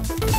you